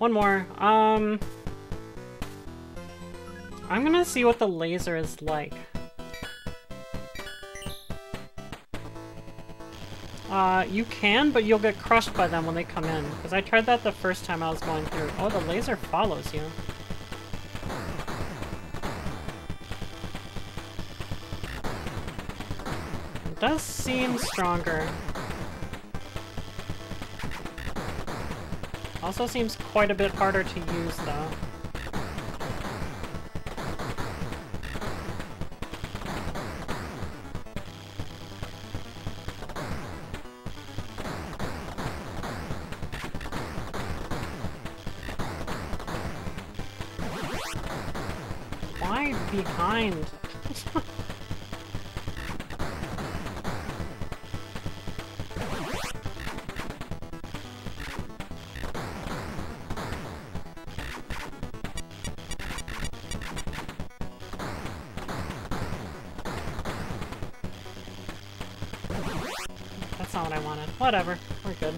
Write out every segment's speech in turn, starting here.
one more. Um, I'm gonna see what the laser is like. Uh, you can, but you'll get crushed by them when they come in. Because I tried that the first time I was going through. Oh, the laser follows you. It does seem stronger. Also seems quite a bit harder to use, though. Why behind? Whatever. We're good.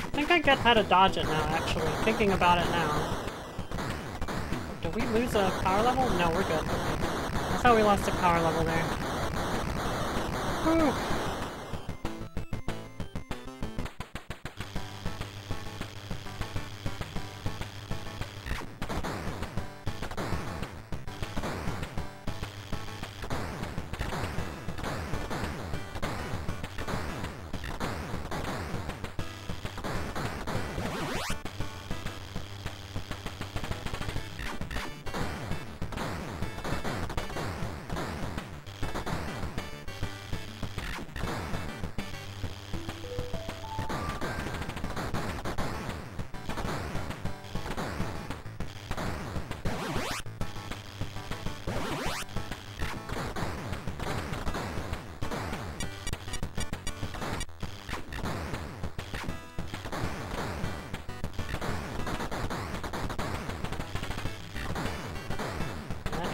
I think I get how to dodge it now, actually. Thinking about it now. Did we lose a power level? No, we're good. I thought we lost a power level there. Whew.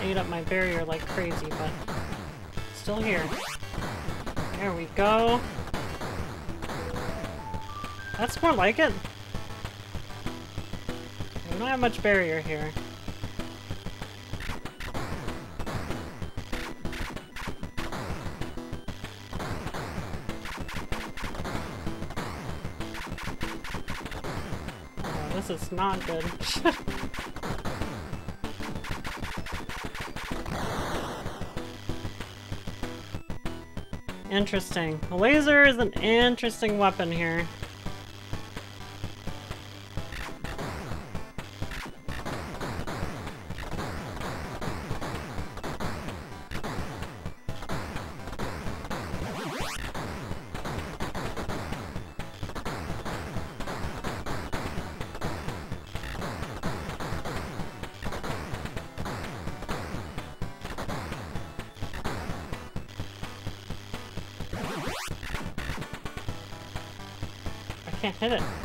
Ate up my barrier like crazy, but still here. There we go. That's more like it. We don't have much barrier here. Oh, this is not good. Interesting. A laser is an interesting weapon here. Hit it.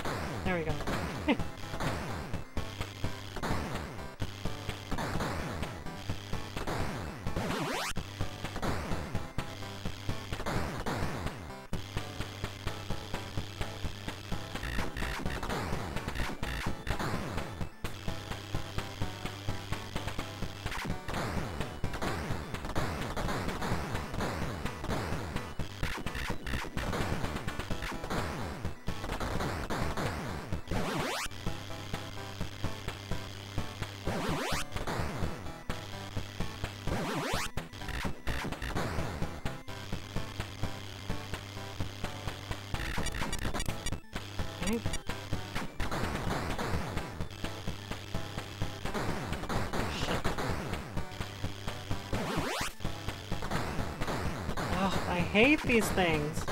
Hate these things.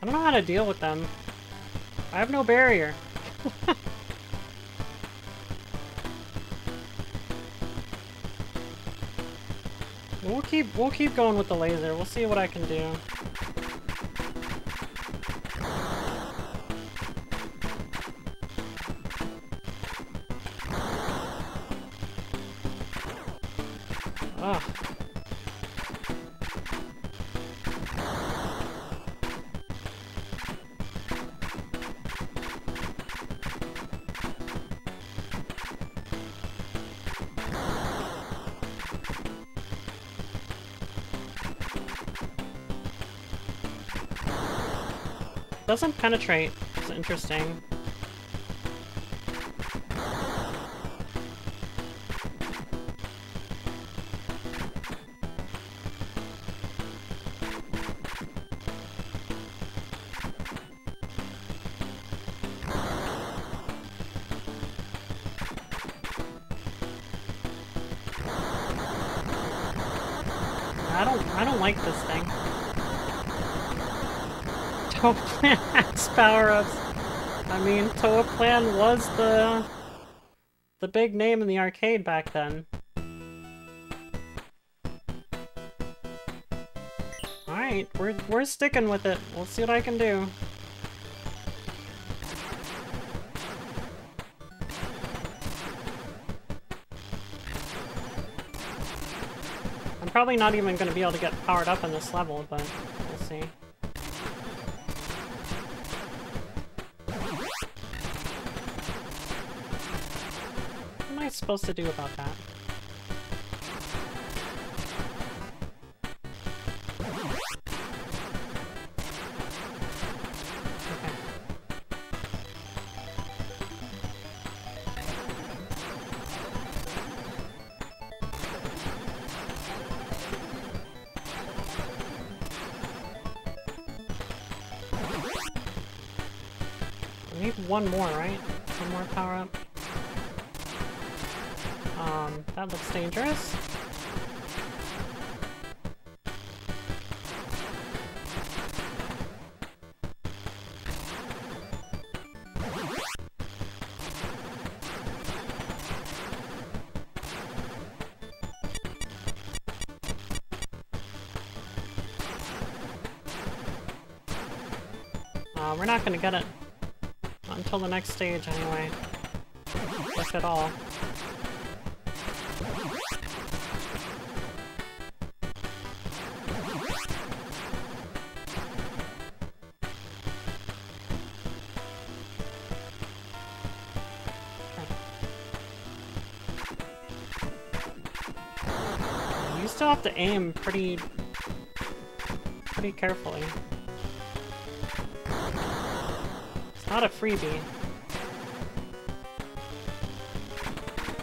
I don't know how to deal with them. I have no barrier. We'll keep we'll keep going with the laser. We'll see what I can do. Doesn't penetrate. It's interesting. I don't I don't like this thing. Toaplan has power-ups. I mean, Toaplan was the the big name in the arcade back then. Alright, we're we're sticking with it. We'll see what I can do. I'm probably not even going to be able to get powered up in this level, but we'll see. Supposed to do about that? One more, right? One more power that looks dangerous. Uh, we're not gonna get it until the next stage anyway. If at all. Have to aim pretty... pretty carefully. It's not a freebie.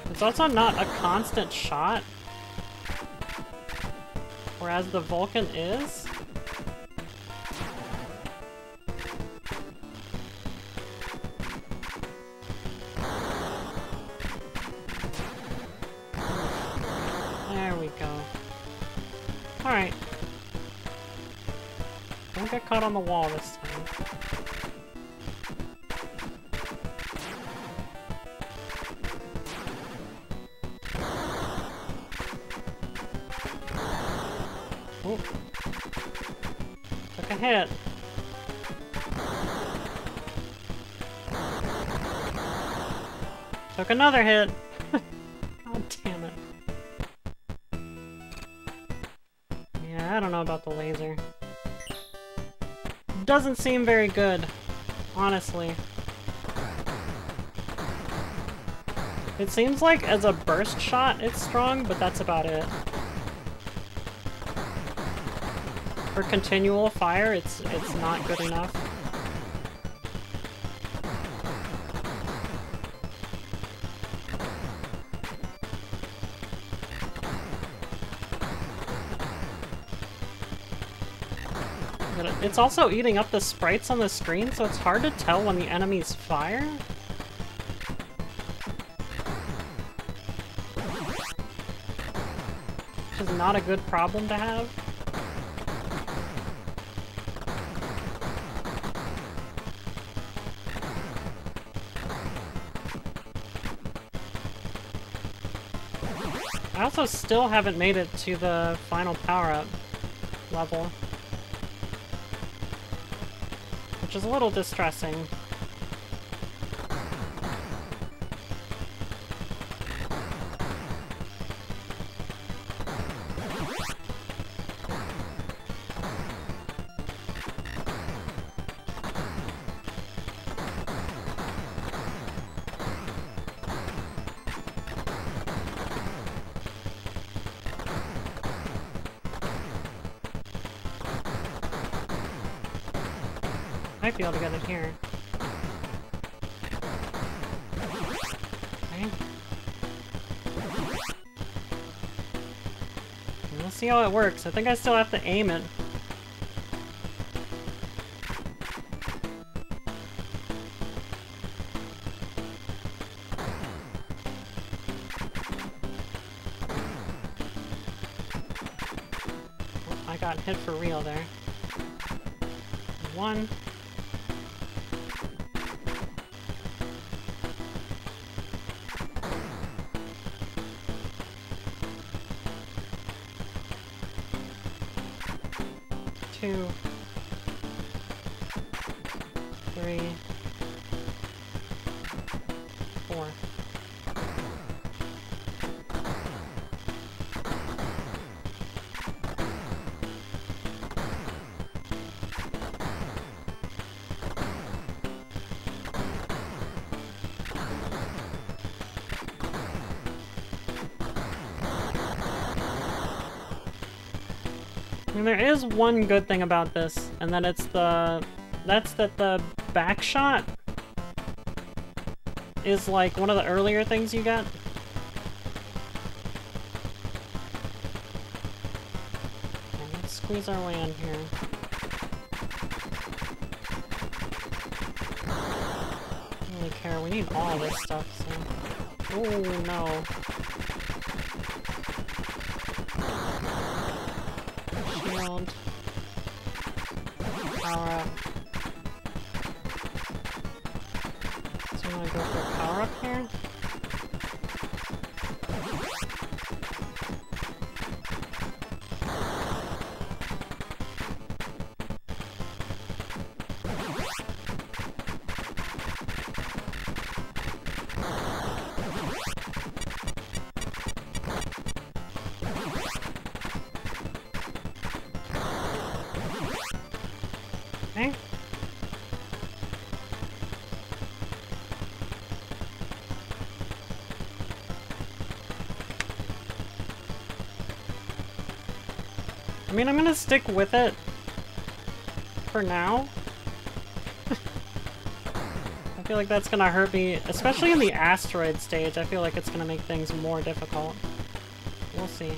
It's also not a constant shot. Whereas the Vulcan is. Alright. Don't get caught on the wall this time. Took another hit. Laser. Doesn't seem very good, honestly. It seems like as a burst shot it's strong, but that's about it. For continual fire, it's it's not good enough. It's also eating up the sprites on the screen, so it's hard to tell when the enemies fire. Which is not a good problem to have. I also still haven't made it to the final power-up level. Which is a little distressing. Might be able to get it here. Okay. We'll see how it works. I think I still have to aim it. Oh, I got hit for real there. One. I mean, there is one good thing about this, and that it's the... That's that the back shot is like one of the earlier things you get. Okay, let's squeeze our way in here. Don't really care, we need all this stuff, so... Oh no. Power up. So I'm gonna go for a power up here. Mean, I'm gonna stick with it for now. I feel like that's gonna hurt me, especially in the asteroid stage. I feel like it's gonna make things more difficult. We'll see.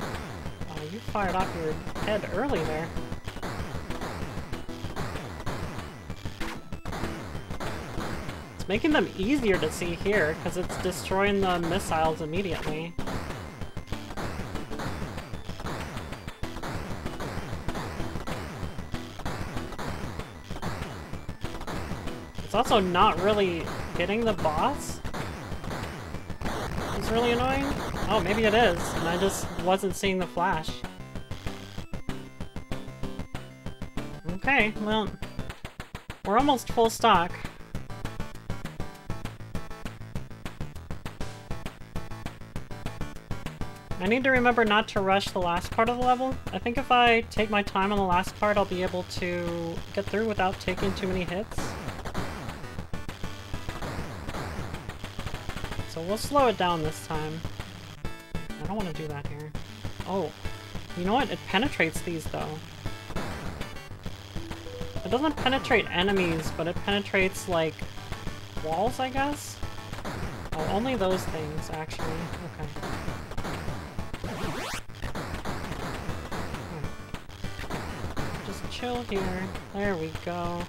Oh, you fired off your head early there. It's making them easier to see here, because it's destroying the missiles immediately. It's also not really hitting the boss. It's really annoying. Oh, maybe it is, and I just wasn't seeing the flash. Okay, well, we're almost full stock. I need to remember not to rush the last part of the level. I think if I take my time on the last part, I'll be able to get through without taking too many hits. We'll slow it down this time. I don't want to do that here. Oh, you know what? It penetrates these, though. It doesn't penetrate enemies, but it penetrates, like, walls, I guess? Oh, only those things, actually. Okay. Just chill here. There we go.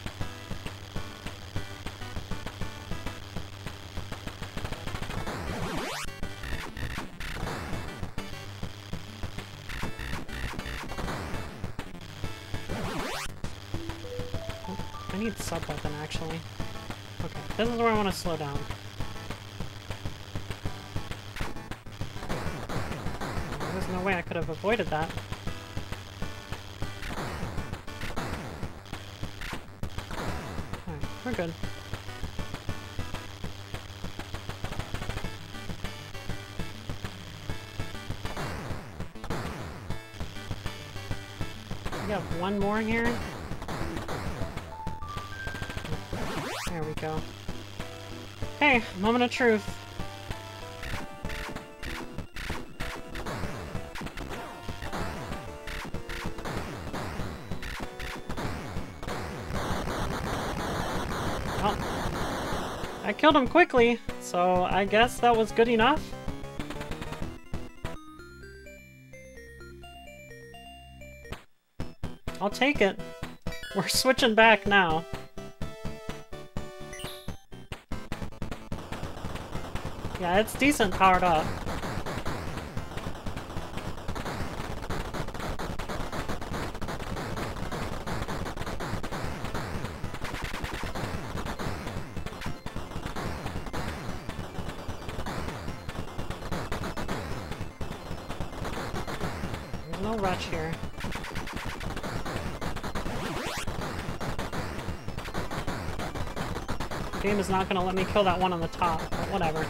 I need sub weapon actually. Okay, this is where I want to slow down. There's no way I could have avoided that. Alright, we're good. We got one more here. Go. Hey, moment of truth. I killed him quickly, so I guess that was good enough. I'll take it. We're switching back now. Yeah, it's decent powered up. There's no rush here. game is not gonna let me kill that one on the top, but whatever.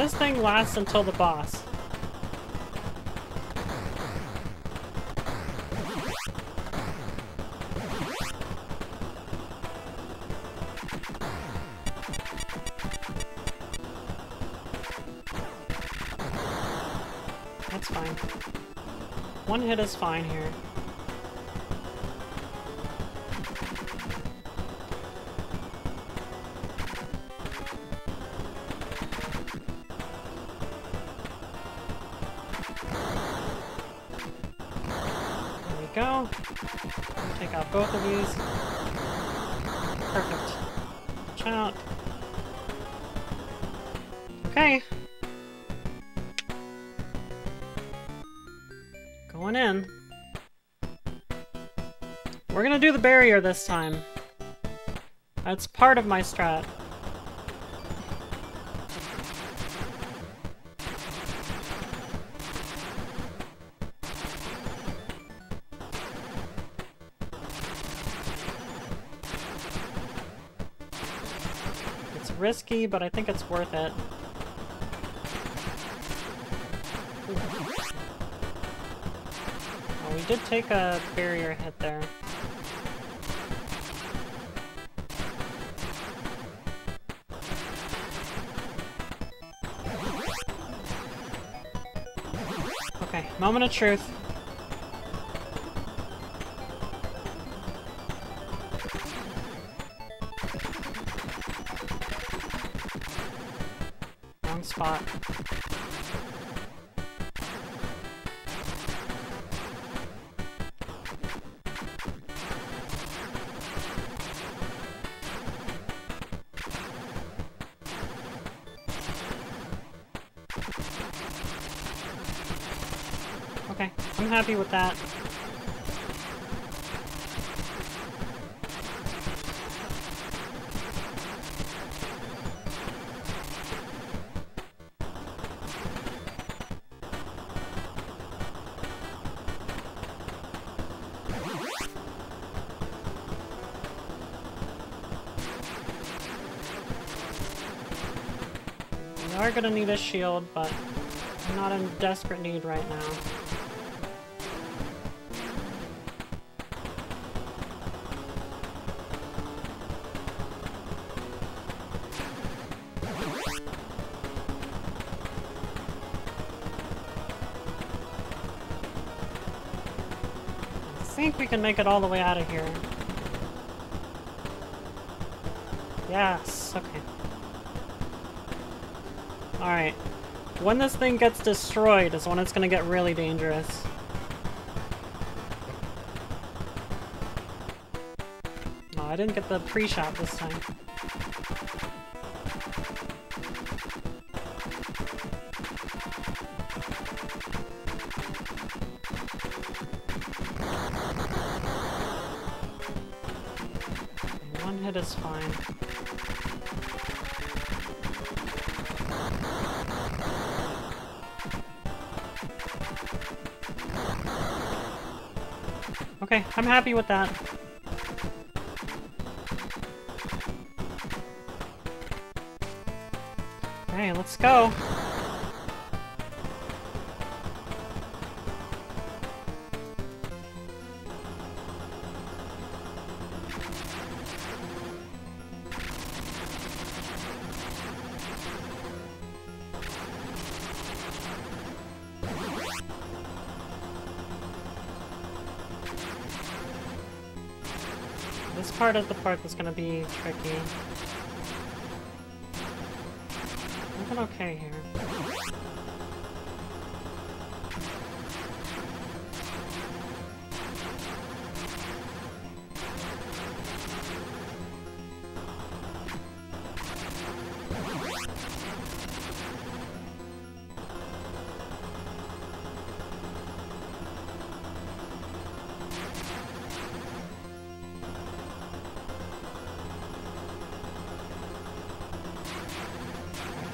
This thing lasts until the boss. That's fine. One hit is fine here. Go. Take out both of these. Perfect. Watch out. Okay. Going in. We're gonna do the barrier this time. That's part of my strat. Risky, but I think it's worth it. Oh, we did take a barrier hit there. Okay, moment of truth. Okay, I'm happy with that. Are gonna need a shield, but I'm not in desperate need right now. I think we can make it all the way out of here. Yes, okay. Alright. When this thing gets destroyed is when it's gonna get really dangerous. Oh, I didn't get the pre-shot this time. I'm happy with that. Okay, let's go. Part is the part that's gonna be tricky. I'm doing okay here.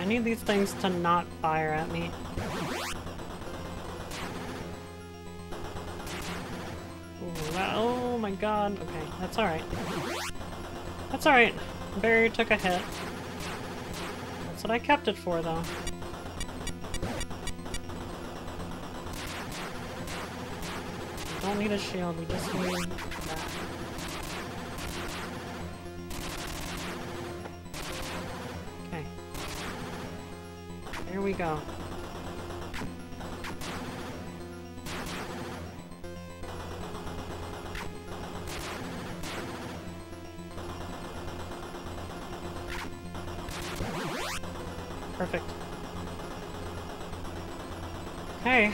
Need these things to not fire at me. Oh my god. Okay, that's alright. That's alright. Barrier took a hit. That's what I kept it for, though. Don't need a shield, we just need go. Perfect. Okay.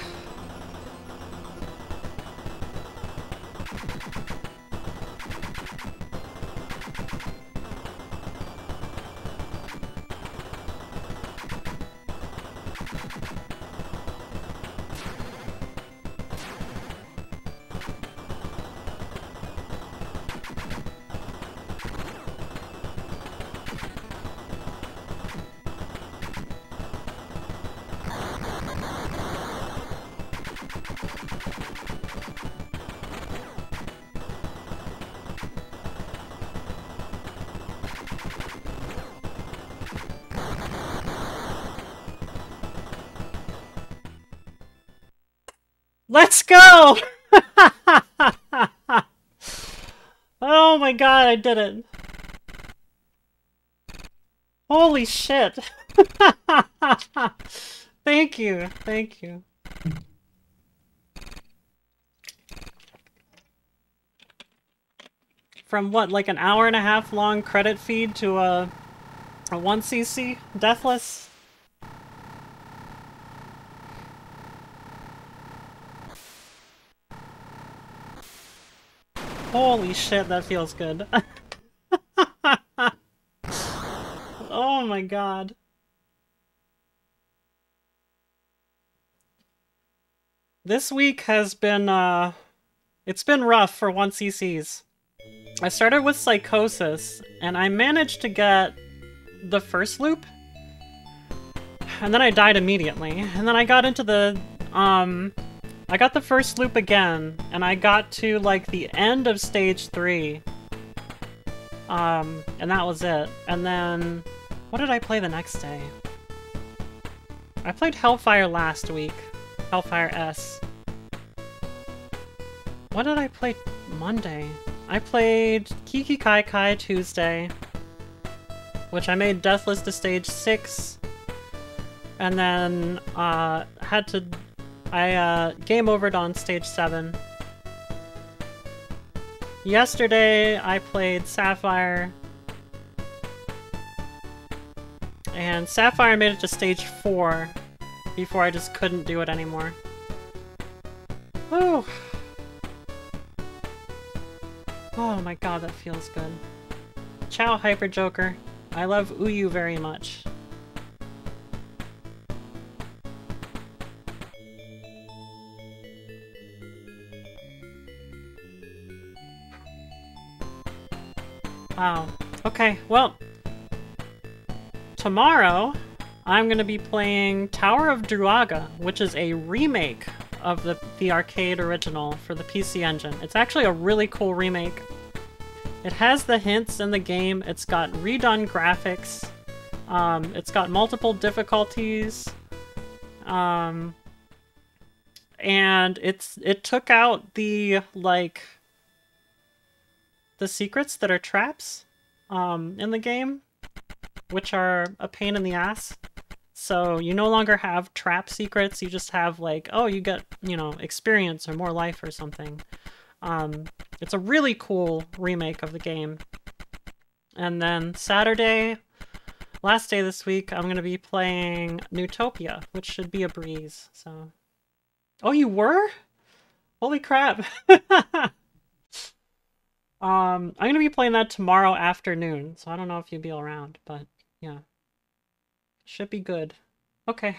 Let's go! oh my god, I did it. Holy shit. thank you, thank you. From what, like an hour and a half long credit feed to a, a 1cc? Deathless? Holy shit, that feels good. oh my god. This week has been, uh... It's been rough for 1cc's. I started with Psychosis, and I managed to get the first loop. And then I died immediately. And then I got into the, um, I got the first loop again, and I got to, like, the end of stage 3. Um, and that was it. And then... What did I play the next day? I played Hellfire last week. Hellfire S. What did I play Monday? I played Kiki Kai Kai Tuesday, which I made Deathless to stage 6, and then uh, had to I uh, game overed on stage 7. Yesterday I played Sapphire. And Sapphire made it to stage 4 before I just couldn't do it anymore. Whew. Oh my god, that feels good. Ciao, Hyper Joker. I love Uyu very much. Wow. Okay, well, tomorrow I'm going to be playing Tower of Druaga, which is a remake of the, the arcade original for the PC Engine. It's actually a really cool remake. It has the hints in the game, it's got redone graphics, um, it's got multiple difficulties, um, and it's it took out the, like, the secrets that are traps um, in the game, which are a pain in the ass. So you no longer have trap secrets, you just have like, oh, you get, you know, experience or more life or something. Um, it's a really cool remake of the game. And then Saturday, last day this week, I'm going to be playing Neutopia, which should be a breeze. So, Oh, you were? Holy crap. Um, I'm gonna be playing that tomorrow afternoon, so I don't know if you'll be around, but yeah. Should be good. Okay.